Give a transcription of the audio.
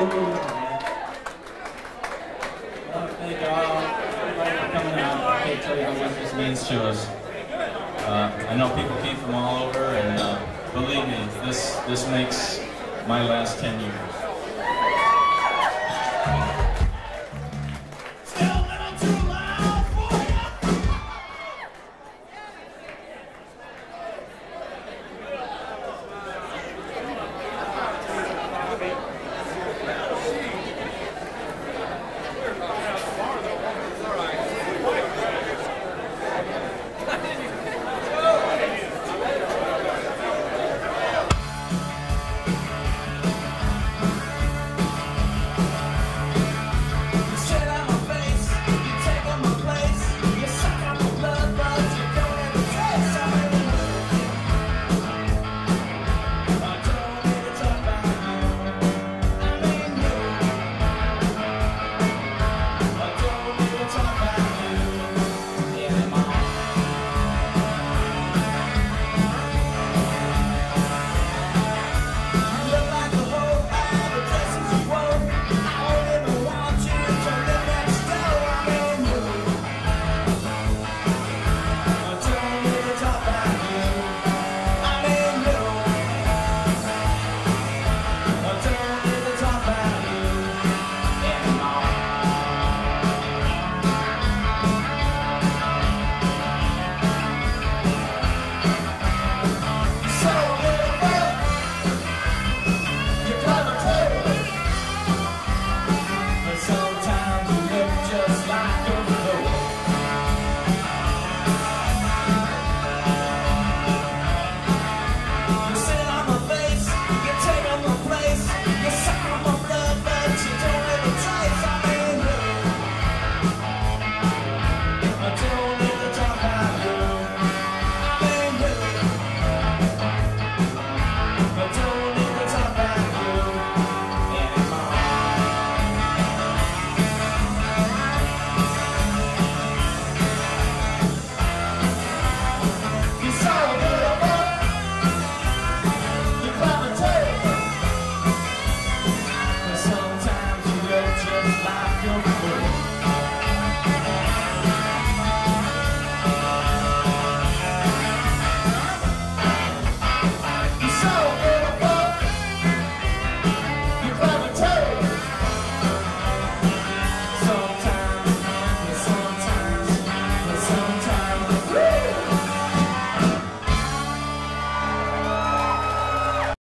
Thank you. Well, thank you all everybody for coming out. I can't tell you how much this means to us. Uh, I know people came from all over, and uh, believe me, this this makes my last 10 years.